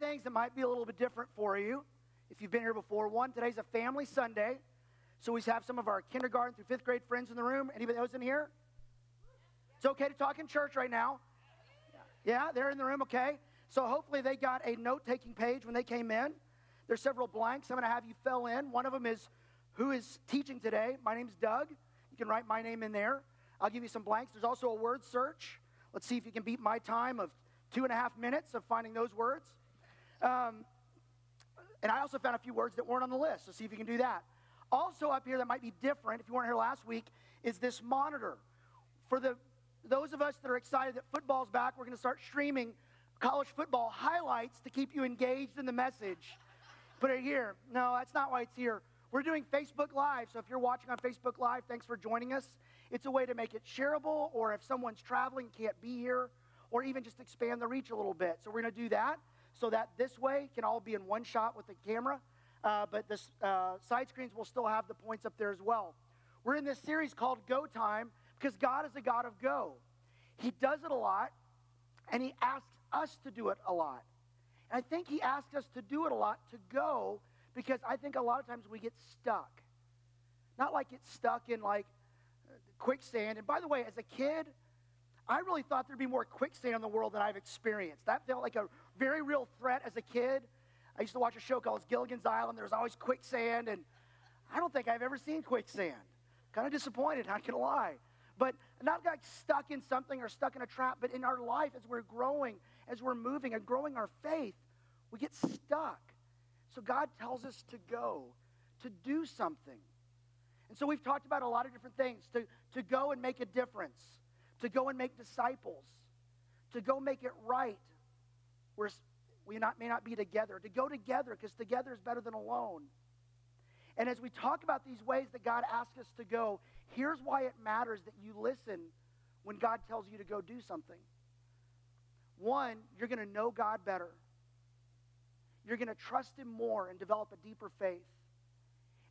things that might be a little bit different for you if you've been here before. One, today's a family Sunday. So we have some of our kindergarten through fifth grade friends in the room. Anybody else in here? It's okay to talk in church right now. Yeah, they're in the room, okay? So hopefully they got a note taking page when they came in. There's several blanks I'm going to have you fill in. One of them is who is teaching today. My name's Doug. You can write my name in there. I'll give you some blanks. There's also a word search. Let's see if you can beat my time of two and a half minutes of finding those words. Um, and I also found a few words that weren't on the list, so see if you can do that. Also, up here that might be different, if you weren't here last week, is this monitor. For the those of us that are excited that football's back, we're going to start streaming college football highlights to keep you engaged in the message. Put it here. No, that's not why it's here. We're doing Facebook Live, so if you're watching on Facebook Live, thanks for joining us. It's a way to make it shareable, or if someone's traveling, can't be here, or even just expand the reach a little bit. So we're going to do that so that this way can all be in one shot with the camera. Uh, but the uh, side screens will still have the points up there as well. We're in this series called Go Time because God is a God of go. He does it a lot, and He asks us to do it a lot. And I think He asks us to do it a lot to go because I think a lot of times we get stuck. Not like it's stuck in like quicksand. And by the way, as a kid, I really thought there'd be more quicksand in the world than I've experienced. That felt like a very real threat as a kid. I used to watch a show called Gilligan's Island. There was always quicksand, and I don't think I've ever seen quicksand. Kind of disappointed, not gonna lie. But not like stuck in something or stuck in a trap, but in our life as we're growing, as we're moving and growing our faith, we get stuck. So God tells us to go, to do something. And so we've talked about a lot of different things to, to go and make a difference, to go and make disciples, to go make it right. Where we not, may not be together, to go together because together is better than alone. And as we talk about these ways that God asks us to go, here's why it matters that you listen when God tells you to go do something. One, you're going to know God better. You're going to trust Him more and develop a deeper faith.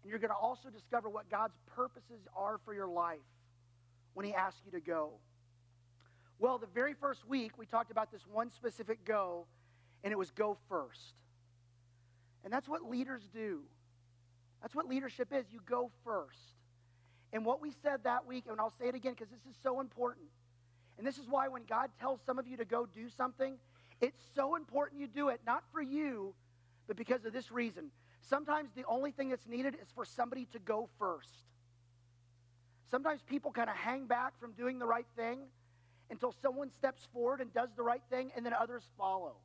And you're going to also discover what God's purposes are for your life when He asks you to go. Well, the very first week, we talked about this one specific go, and it was go first. And that's what leaders do. That's what leadership is. You go first. And what we said that week, and I'll say it again because this is so important. And this is why when God tells some of you to go do something, it's so important you do it, not for you, but because of this reason. Sometimes the only thing that's needed is for somebody to go first. Sometimes people kind of hang back from doing the right thing until someone steps forward and does the right thing, and then others follow.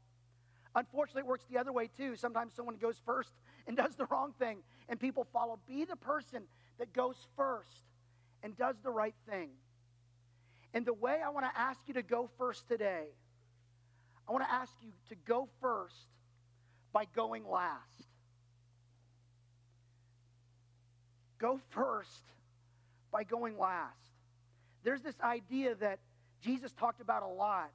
Unfortunately, it works the other way too. Sometimes someone goes first and does the wrong thing, and people follow. Be the person that goes first and does the right thing. And the way I want to ask you to go first today, I want to ask you to go first by going last. Go first by going last. There's this idea that Jesus talked about a lot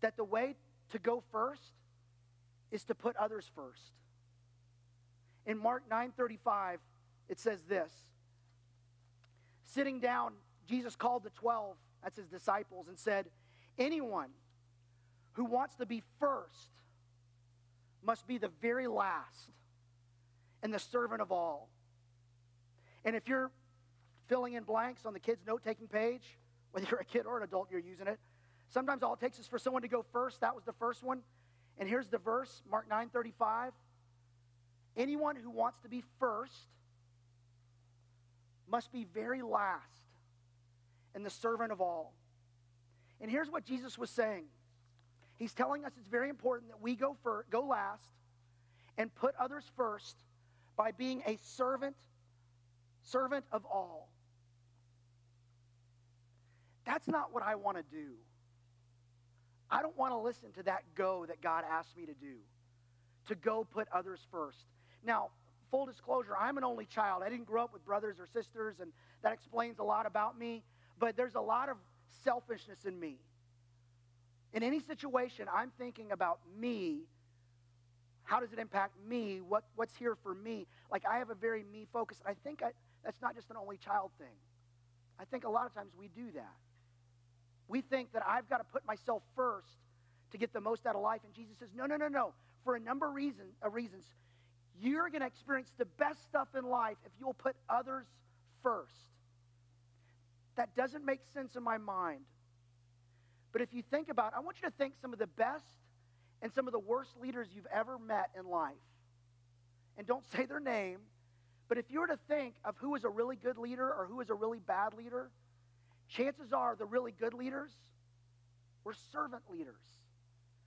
that the way to go first is to put others first. In Mark 9:35, it says this. Sitting down, Jesus called the 12, that's his disciples, and said, Anyone who wants to be first must be the very last and the servant of all. And if you're filling in blanks on the kid's note taking page, whether you're a kid or an adult, you're using it. Sometimes all it takes is for someone to go first. That was the first one. And here's the verse, Mark 9:35. Anyone who wants to be first must be very last and the servant of all. And here's what Jesus was saying. He's telling us it's very important that we go first, go last and put others first by being a servant servant of all. That's not what I want to do. I don't want to listen to that go that God asked me to do, to go put others first. Now, full disclosure, I'm an only child. I didn't grow up with brothers or sisters, and that explains a lot about me, but there's a lot of selfishness in me. In any situation, I'm thinking about me. How does it impact me? What, what's here for me? Like, I have a very me focus. I think I, that's not just an only child thing. I think a lot of times we do that. We think that I've got to put myself first to get the most out of life. And Jesus says, no, no, no, no. For a number of, reason, of reasons, you're going to experience the best stuff in life if you'll put others first. That doesn't make sense in my mind. But if you think about it, I want you to think some of the best and some of the worst leaders you've ever met in life. And don't say their name, but if you were to think of who is a really good leader or who is a really bad leader, chances are the really good leaders were servant leaders.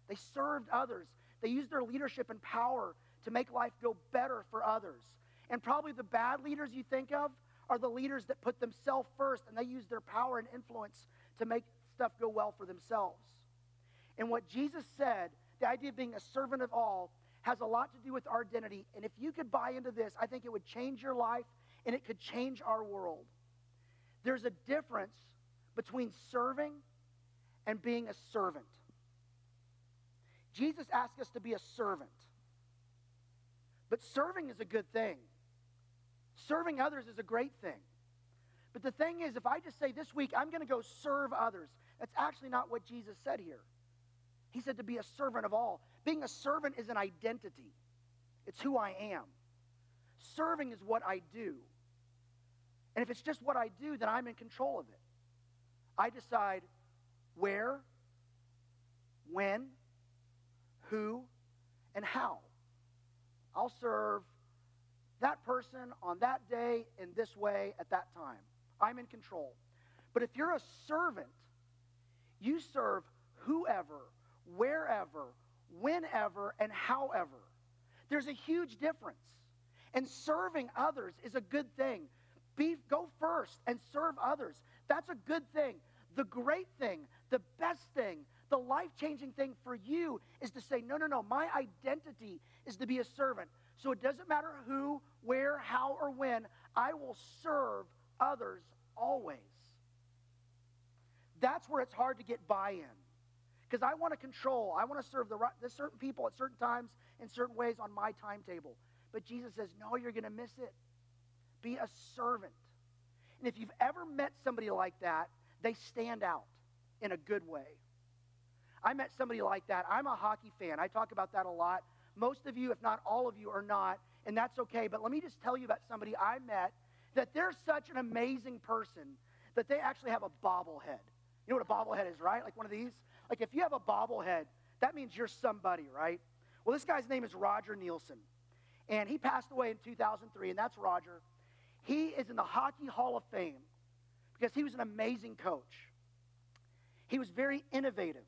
They served others. They used their leadership and power to make life go better for others. And probably the bad leaders you think of are the leaders that put themselves first and they use their power and influence to make stuff go well for themselves. And what Jesus said, the idea of being a servant of all, has a lot to do with our identity. And if you could buy into this, I think it would change your life and it could change our world. There's a difference between serving and being a servant. Jesus asked us to be a servant. But serving is a good thing. Serving others is a great thing. But the thing is, if I just say this week, I'm going to go serve others, that's actually not what Jesus said here. He said to be a servant of all. Being a servant is an identity, it's who I am. Serving is what I do. And if it's just what I do, then I'm in control of it. I decide where, when, who, and how. I'll serve that person on that day in this way at that time. I'm in control. But if you're a servant, you serve whoever, wherever, whenever, and however. There's a huge difference. And serving others is a good thing. Be, go first and serve others. That's a good thing. The great thing, the best thing, the life changing thing for you is to say, no, no, no, my identity is to be a servant. So it doesn't matter who, where, how, or when, I will serve others always. That's where it's hard to get buy in. Because I want to control, I want to serve the, right, the certain people at certain times in certain ways on my timetable. But Jesus says, no, you're going to miss it. Be a servant. And if you've ever met somebody like that, they stand out in a good way. I met somebody like that. I'm a hockey fan. I talk about that a lot. Most of you, if not all of you, are not, and that's okay. But let me just tell you about somebody I met that they're such an amazing person that they actually have a bobblehead. You know what a bobblehead is, right? Like one of these? Like if you have a bobblehead, that means you're somebody, right? Well, this guy's name is Roger Neilson. And he passed away in 2003, and that's Roger. He is in the Hockey Hall of Fame because he was an amazing coach. He was very innovative.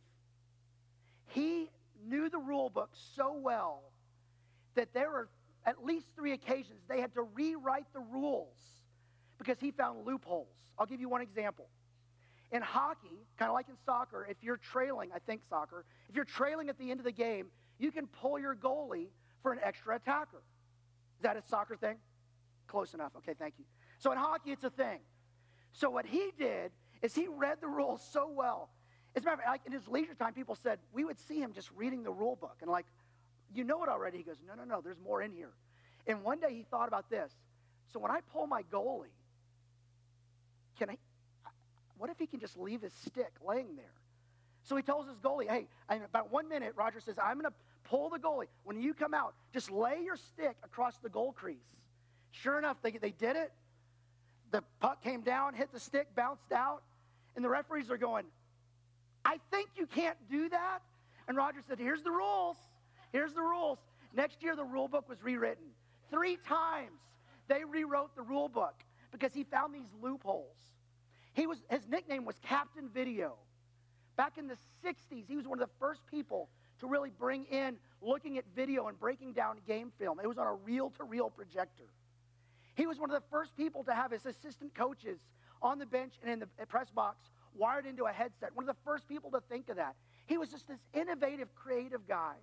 He knew the rule book so well that there were at least three occasions they had to rewrite the rules because he found loopholes. I'll give you one example. In hockey, kind of like in soccer, if you're trailing, I think soccer, if you're trailing at the end of the game, you can pull your goalie for an extra attacker. Is that a soccer thing? Close enough. Okay, thank you. So in hockey, it's a thing. So what he did is he read the rules so well. As a matter of fact, like in his leisure time, people said we would see him just reading the rule book and like, you know it already. He goes, no, no, no, there's more in here. And one day he thought about this. So when I pull my goalie, can I? What if he can just leave his stick laying there? So he tells his goalie, hey, in about one minute, Roger says, I'm going to pull the goalie. When you come out, just lay your stick across the goal crease. Sure enough, they, they did it. The puck came down, hit the stick, bounced out, and the referees are going, I think you can't do that. And Roger said, Here's the rules. Here's the rules. Next year, the rule book was rewritten. Three times they rewrote the rule book because he found these loopholes. He was, his nickname was Captain Video. Back in the 60s, he was one of the first people to really bring in looking at video and breaking down game film. It was on a reel to reel projector. He was one of the first people to have his assistant coaches on the bench and in the press box wired into a headset. One of the first people to think of that. He was just this innovative, creative guy.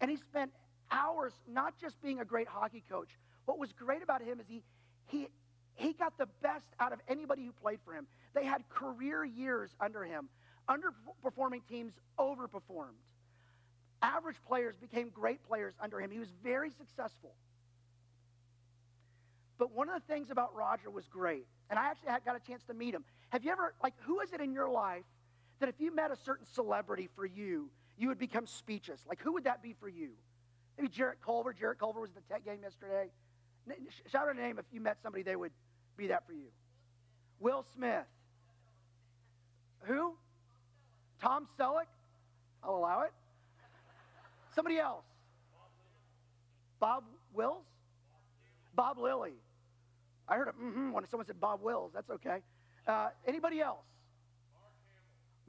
And he spent hours not just being a great hockey coach. What was great about him is he, he, he got the best out of anybody who played for him. They had career years under him. Underperforming teams overperformed. Average players became great players under him. He was very successful. But one of the things about Roger was great, and I actually got a chance to meet him. Have you ever, like, who is it in your life that if you met a certain celebrity for you, you would become speechless. Like, who would that be for you? Maybe Jarrett Culver. Jarrett Culver was at the tech game yesterday. Shout out a name if you met somebody, they would be that for you. Will Smith. Who? Tom Selleck? I'll allow it. Somebody else. Bob Wills? Bob Lilly. I heard a mm-hmm when someone said Bob Wills. That's okay. Uh, anybody else?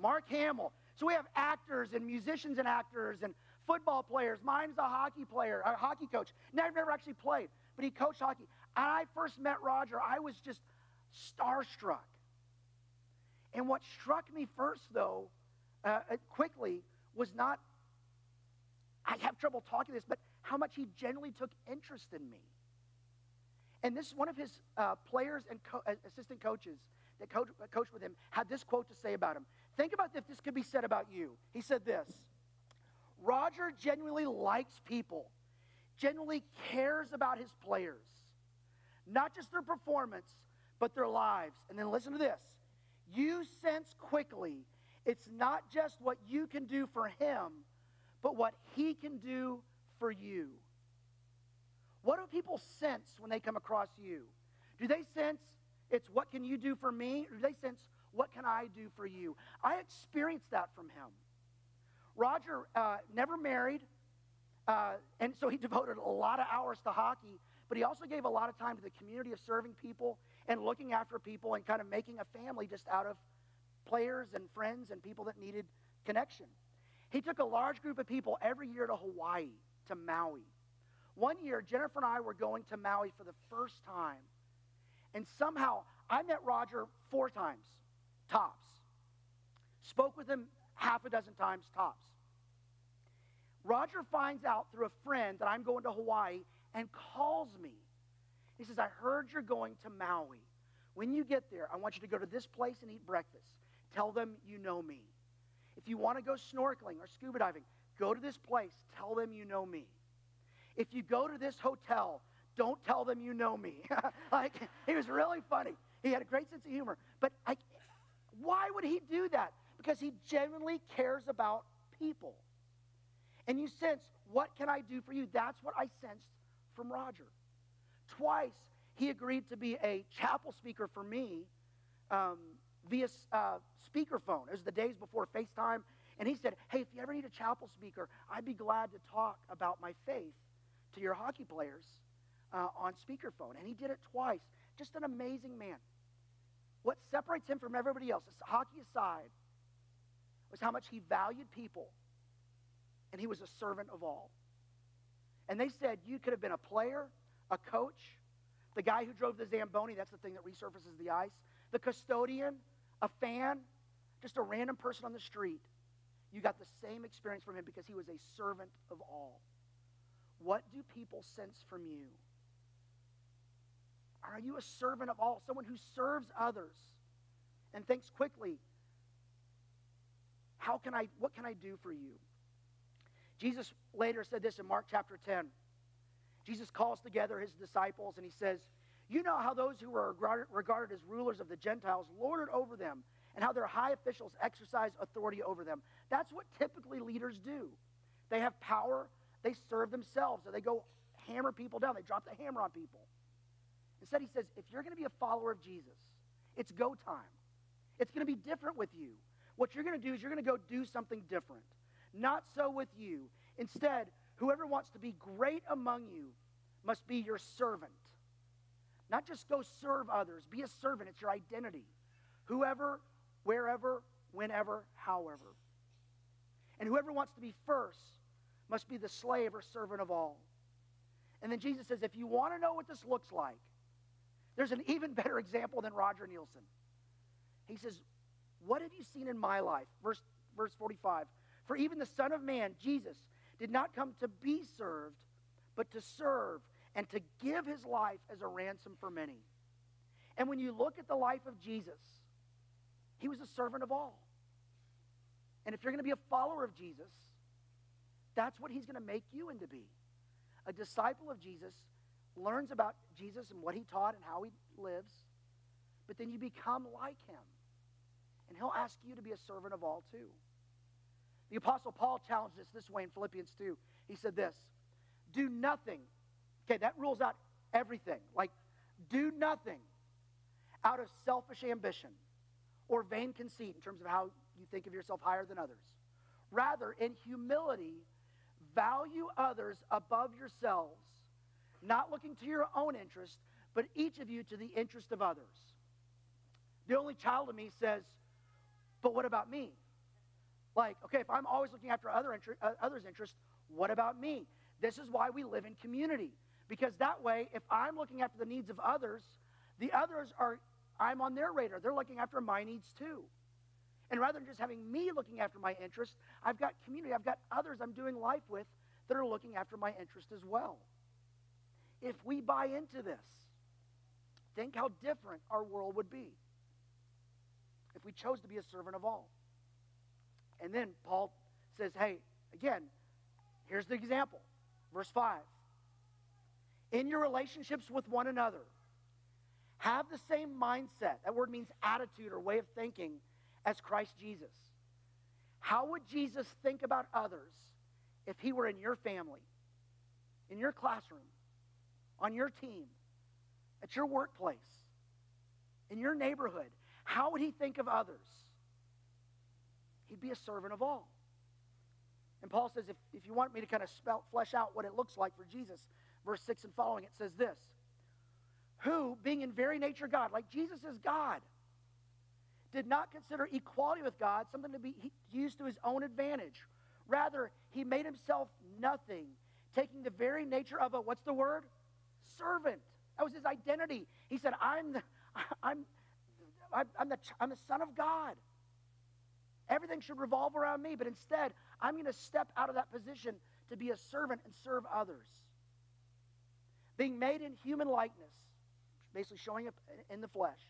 Mark Hamill. Mark Hamill. So we have actors and musicians and actors and football players. Mine's a hockey player, a hockey coach. Never, never actually played, but he coached hockey. I first met Roger, I was just starstruck. And what struck me first, though, uh, uh quickly, was not, I have trouble talking this, but how much he genuinely took interest in me. And this one of his uh, players and co- uh, assistant coaches that coach, coached with him had this quote to say about him. Think about if this could be said about you. He said this Roger genuinely likes people, genuinely cares about his players, not just their performance, but their lives. And then listen to this you sense quickly it's not just what you can do for him, but what he can do for you. What do people sense when they come across you? Do they sense it's what can you do for me? Or do they sense what can I do for you? I experienced that from him. Roger uh, never married, uh, and so he devoted a lot of hours to hockey, but he also gave a lot of time to the community of serving people and looking after people and kind of making a family just out of players and friends and people that needed connection. He took a large group of people every year to Hawaii, to Maui. One year, Jennifer and I were going to Maui for the first time. And somehow, I met Roger four times, tops. Spoke with him half a dozen times, tops. Roger finds out through a friend that I'm going to Hawaii and calls me. He says, I heard you're going to Maui. When you get there, I want you to go to this place and eat breakfast. Tell them you know me. If you want to go snorkeling or scuba diving, go to this place. Tell them you know me. If you go to this hotel, don't tell them you know me. like, he was really funny. He had a great sense of humor. But I, why would he do that? Because he genuinely cares about people. And you sense, what can I do for you? That's what I sensed from Roger. Twice, he agreed to be a chapel speaker for me um, via uh, speakerphone. It was the days before FaceTime. And he said, Hey, if you ever need a chapel speaker, I'd be glad to talk about my faith to your hockey players uh, on speakerphone. And he did it twice. Just an amazing man. What separates him from everybody else, hockey aside, was how much he valued people and he was a servant of all. And they said you could have been a player, a coach, the guy who drove the Zamboni, that's the thing that resurfaces the ice, the custodian, a fan, just a random person on the street. You got the same experience from him because he was a servant of all. What do people sense from you? Are you a servant of all? Someone who serves others and thinks quickly, how can I, what can I do for you? Jesus later said this in Mark chapter 10. Jesus calls together his disciples and he says, You know how those who are regarded as rulers of the Gentiles lord it over them, and how their high officials exercise authority over them. That's what typically leaders do. They have power, they serve themselves, or they go hammer people down, they drop the hammer on people. Instead, he says, if you're going to be a follower of Jesus, it's go time. It's going to be different with you. What you're going to do is you're going to go do something different. Not so with you. Instead, whoever wants to be great among you must be your servant. Not just go serve others, be a servant. It's your identity. Whoever, wherever, whenever, however. And whoever wants to be first must be the slave or servant of all. And then Jesus says, if you want to know what this looks like, there's an even better example than Roger Neilson. He says, What have you seen in my life? Verse, verse 45. For even the Son of Man, Jesus, did not come to be served, but to serve and to give his life as a ransom for many. And when you look at the life of Jesus, he was a servant of all. And if you're going to be a follower of Jesus, that's what he's going to make you into be. A disciple of Jesus learns about Jesus and what he taught and how he lives, but then you become like him. and he'll ask you to be a servant of all too. The Apostle Paul challenged us this way in Philippians 2. He said this Do nothing. Okay, that rules out everything. Like, do nothing out of selfish ambition or vain conceit in terms of how you think of yourself higher than others. Rather, in humility, value others above yourselves, not looking to your own interest, but each of you to the interest of others. The only child of me says, But what about me? Like, okay, if I'm always looking after other inter- uh, others' interests, what about me? This is why we live in community. Because that way, if I'm looking after the needs of others, the others are, I'm on their radar. They're looking after my needs too. And rather than just having me looking after my interests, I've got community, I've got others I'm doing life with that are looking after my interest as well. If we buy into this, think how different our world would be if we chose to be a servant of all. And then Paul says, hey, again, here's the example. Verse 5. In your relationships with one another, have the same mindset. That word means attitude or way of thinking as Christ Jesus. How would Jesus think about others if he were in your family, in your classroom, on your team, at your workplace, in your neighborhood? How would he think of others? He'd be a servant of all. And Paul says, if, if you want me to kind of spell, flesh out what it looks like for Jesus, verse 6 and following, it says this Who, being in very nature God, like Jesus is God, did not consider equality with God something to be used to his own advantage. Rather, he made himself nothing, taking the very nature of a, what's the word? Servant. That was his identity. He said, I'm the, I'm, I'm the, I'm the son of God. Everything should revolve around me, but instead, I'm going to step out of that position to be a servant and serve others. Being made in human likeness, basically showing up in the flesh.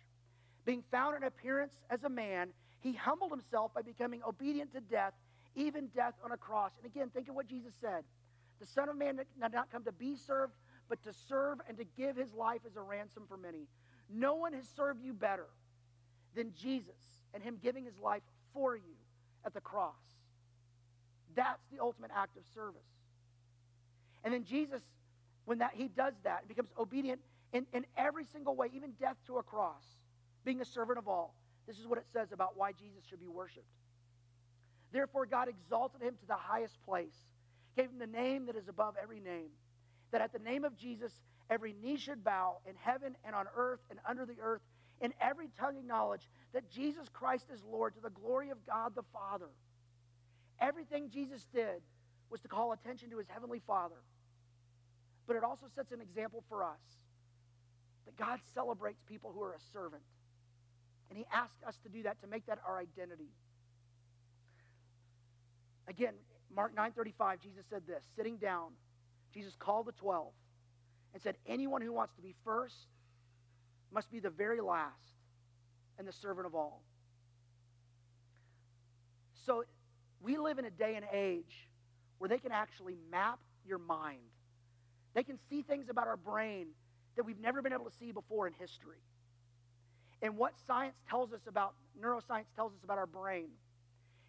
Being found in appearance as a man, he humbled himself by becoming obedient to death, even death on a cross. And again, think of what Jesus said. The Son of Man did not come to be served, but to serve and to give his life as a ransom for many. No one has served you better than Jesus and him giving his life for you at the cross. That's the ultimate act of service. And then Jesus, when that he does that, becomes obedient in, in every single way, even death to a cross, being a servant of all. This is what it says about why Jesus should be worshiped. Therefore, God exalted him to the highest place, gave him the name that is above every name, that at the name of Jesus, every knee should bow in heaven and on earth and under the earth, and every tongue acknowledge that Jesus Christ is Lord to the glory of God the Father. Everything Jesus did was to call attention to his heavenly Father. But it also sets an example for us that God celebrates people who are a servant. And he asked us to do that, to make that our identity. Again, Mark 9:35, Jesus said this, sitting down, Jesus called the 12 and said, Anyone who wants to be first must be the very last and the servant of all. So we live in a day and age where they can actually map your mind. They can see things about our brain that we've never been able to see before in history. And what science tells us about, neuroscience tells us about our brain,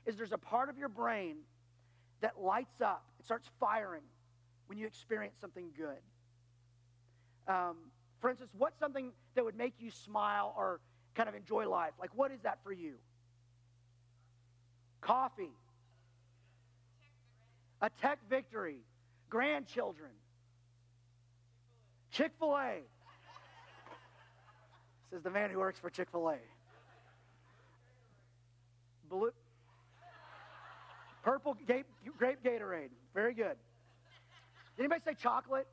is there's a part of your brain that lights up, it starts firing when you experience something good. Um, for instance, what's something that would make you smile or kind of enjoy life? Like, what is that for you? Coffee. A tech victory. Grandchildren. Chick fil A. Says the man who works for Chick fil A. Blue. Purple grape, grape Gatorade. Very good. Did anybody say chocolate?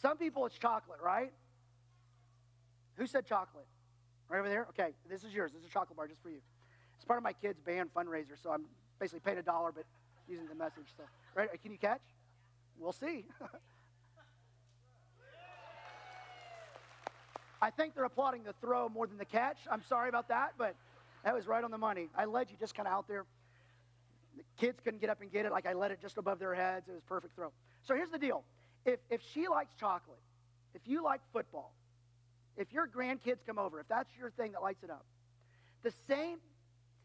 Some people it's chocolate, right? Who said chocolate? Right over there? Okay, this is yours. This is a chocolate bar just for you. It's part of my kids' band fundraiser, so I'm basically paying a dollar, but using the message. So, right? Can you catch? We'll see. I think they're applauding the throw more than the catch. I'm sorry about that, but that was right on the money. I led you just kind of out there. The kids couldn't get up and get it. Like I led it just above their heads. It was perfect throw. So here's the deal if, if she likes chocolate, if you like football, if your grandkids come over, if that's your thing that lights it up, The same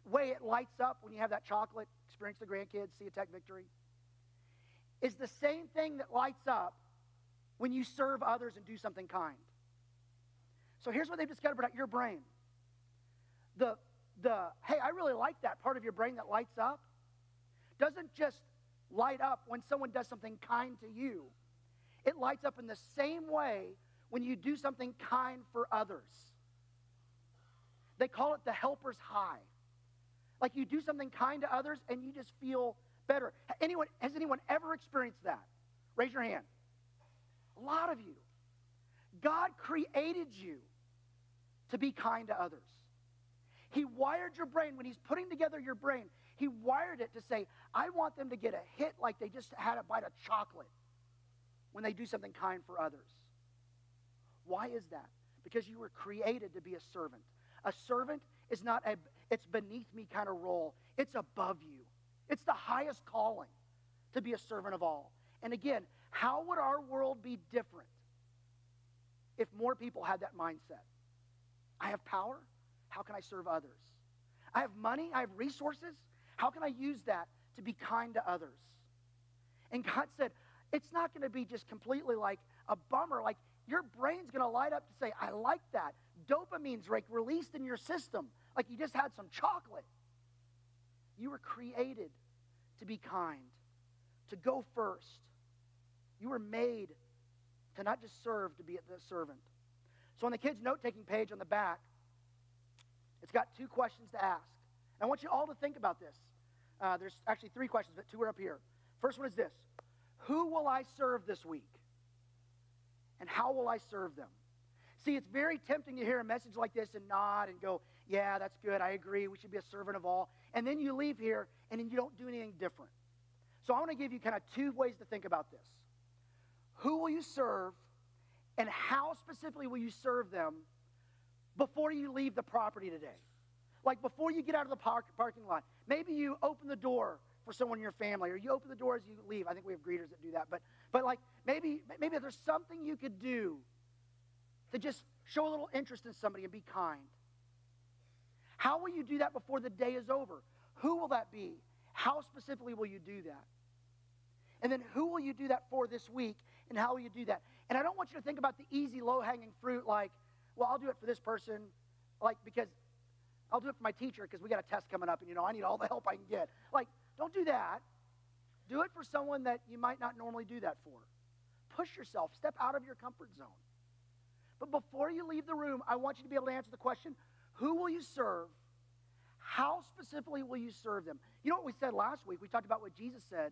way it lights up when you have that chocolate, experience the grandkids, see a tech victory, is the same thing that lights up when you serve others and do something kind. So here's what they've discovered about your brain. The, the hey, I really like that part of your brain that lights up doesn't just light up when someone does something kind to you. It lights up in the same way when you do something kind for others. They call it the helper's high. Like you do something kind to others and you just feel better. Anyone, has anyone ever experienced that? Raise your hand. A lot of you. God created you to be kind to others. He wired your brain, when He's putting together your brain, He wired it to say, I want them to get a hit like they just had a bite of chocolate when they do something kind for others. Why is that? Because you were created to be a servant. A servant is not a it's beneath me kind of role. It's above you. It's the highest calling to be a servant of all. And again, how would our world be different if more people had that mindset? I have power. How can I serve others? I have money. I have resources. How can I use that to be kind to others? And God said, it's not going to be just completely like a bummer. Like your brain's going to light up to say, I like that. Dopamine's like released in your system, like you just had some chocolate. You were created to be kind, to go first. You were made to not just serve, to be the servant. So on the kids' note taking page on the back, it's got two questions to ask. And I want you all to think about this. Uh, there's actually three questions, but two are up here. First one is this Who will I serve this week? And how will I serve them? See, it's very tempting to hear a message like this and nod and go, Yeah, that's good. I agree. We should be a servant of all. And then you leave here and then you don't do anything different. So I want to give you kind of two ways to think about this. Who will you serve and how specifically will you serve them before you leave the property today? Like before you get out of the park, parking lot. Maybe you open the door for someone in your family or you open the door as you leave. I think we have greeters that do that. But, but like maybe, maybe there's something you could do to just show a little interest in somebody and be kind. How will you do that before the day is over? Who will that be? How specifically will you do that? And then who will you do that for this week and how will you do that? And I don't want you to think about the easy, low hanging fruit like, well, I'll do it for this person, like, because I'll do it for my teacher because we got a test coming up and, you know, I need all the help I can get. Like, don't do that. Do it for someone that you might not normally do that for. Push yourself, step out of your comfort zone. But before you leave the room, I want you to be able to answer the question who will you serve? How specifically will you serve them? You know what we said last week? We talked about what Jesus said.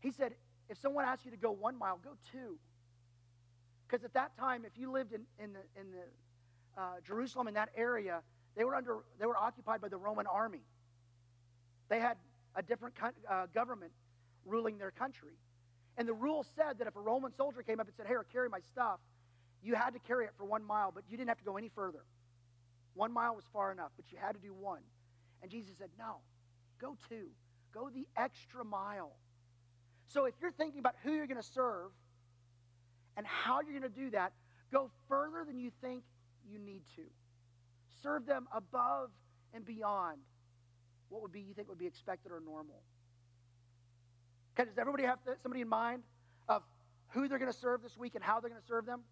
He said, if someone asks you to go one mile, go two. Because at that time, if you lived in, in the, in the uh, Jerusalem, in that area, they were, under, they were occupied by the Roman army. They had a different uh, government ruling their country. And the rule said that if a Roman soldier came up and said, Here, carry my stuff, you had to carry it for one mile, but you didn't have to go any further. One mile was far enough, but you had to do one. And Jesus said, No, go two. Go the extra mile. So if you're thinking about who you're going to serve and how you're going to do that, go further than you think you need to. Serve them above and beyond what would be you think would be expected or normal. Okay, does everybody have somebody in mind of who they're going to serve this week and how they're going to serve them?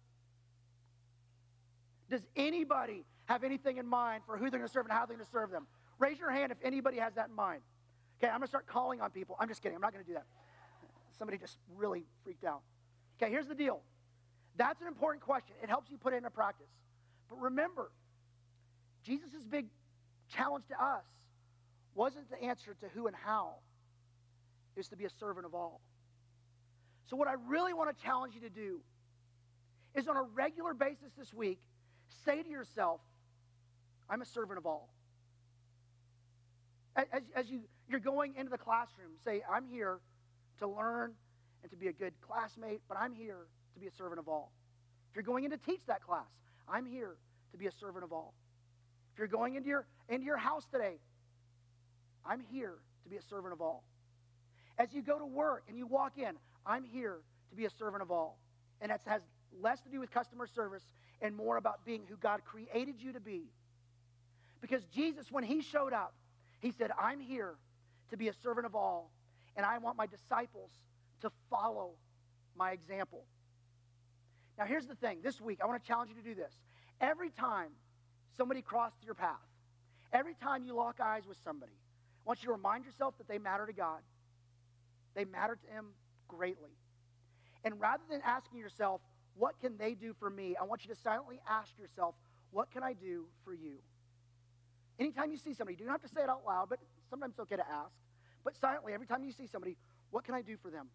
Does anybody have anything in mind for who they're going to serve and how they're going to serve them? Raise your hand if anybody has that in mind. Okay, I'm going to start calling on people. I'm just kidding. I'm not going to do that. Somebody just really freaked out. Okay, here's the deal. That's an important question. It helps you put it into practice. But remember, Jesus' big challenge to us wasn't the answer to who and how, it was to be a servant of all. So, what I really want to challenge you to do is on a regular basis this week, say to yourself, I'm a servant of all. As, as you, you're going into the classroom, say, I'm here to learn and to be a good classmate, but I'm here to be a servant of all. If you're going in to teach that class, I'm here to be a servant of all. If you're going into your, into your house today, I'm here to be a servant of all. As you go to work and you walk in, I'm here to be a servant of all. And that has less to do with customer service and more about being who God created you to be. Because Jesus, when he showed up, he said, I'm here to be a servant of all, and I want my disciples to follow my example. Now, here's the thing this week, I want to challenge you to do this. Every time somebody crossed your path, every time you lock eyes with somebody, I want you to remind yourself that they matter to God. They matter to Him greatly. And rather than asking yourself, what can they do for me? I want you to silently ask yourself, what can I do for you? Anytime you see somebody, you don't have to say it out loud, but sometimes it's okay to ask. But silently, every time you see somebody, what can I do for them?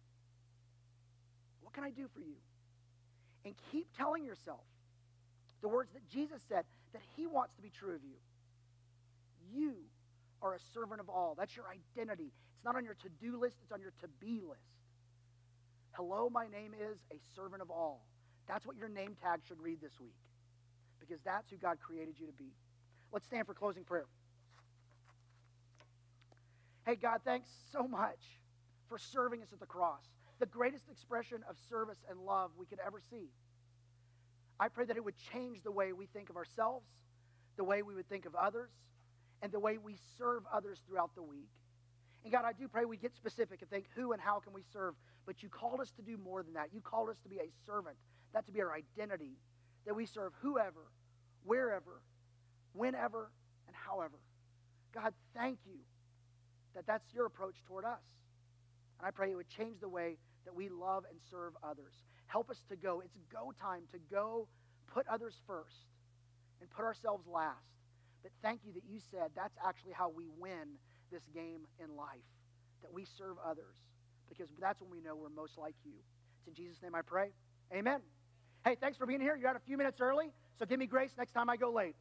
What can I do for you? And keep telling yourself the words that Jesus said that he wants to be true of you. You are a servant of all. That's your identity. It's not on your to do list, it's on your to be list. Hello, my name is a servant of all. That's what your name tag should read this week because that's who God created you to be. Let's stand for closing prayer. Hey, God, thanks so much for serving us at the cross, the greatest expression of service and love we could ever see. I pray that it would change the way we think of ourselves, the way we would think of others, and the way we serve others throughout the week. And God, I do pray we get specific and think who and how can we serve. But you called us to do more than that. You called us to be a servant, that to be our identity, that we serve whoever, wherever, whenever, and however. God, thank you that that's your approach toward us. And I pray it would change the way that we love and serve others. Help us to go. It's go time to go put others first and put ourselves last. But thank you that you said that's actually how we win this game in life, that we serve others, because that's when we know we're most like you. It's in Jesus' name I pray. Amen. Hey, thanks for being here. You're out a few minutes early, so give me grace next time I go late.